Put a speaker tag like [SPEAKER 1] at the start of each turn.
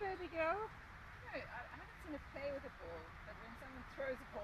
[SPEAKER 1] baby girl.
[SPEAKER 2] No, I, haven't seen a play with a ball, but when someone throws a ball,